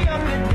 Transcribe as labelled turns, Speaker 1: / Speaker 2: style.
Speaker 1: hurry up and